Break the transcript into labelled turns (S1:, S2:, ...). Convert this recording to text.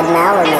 S1: mad now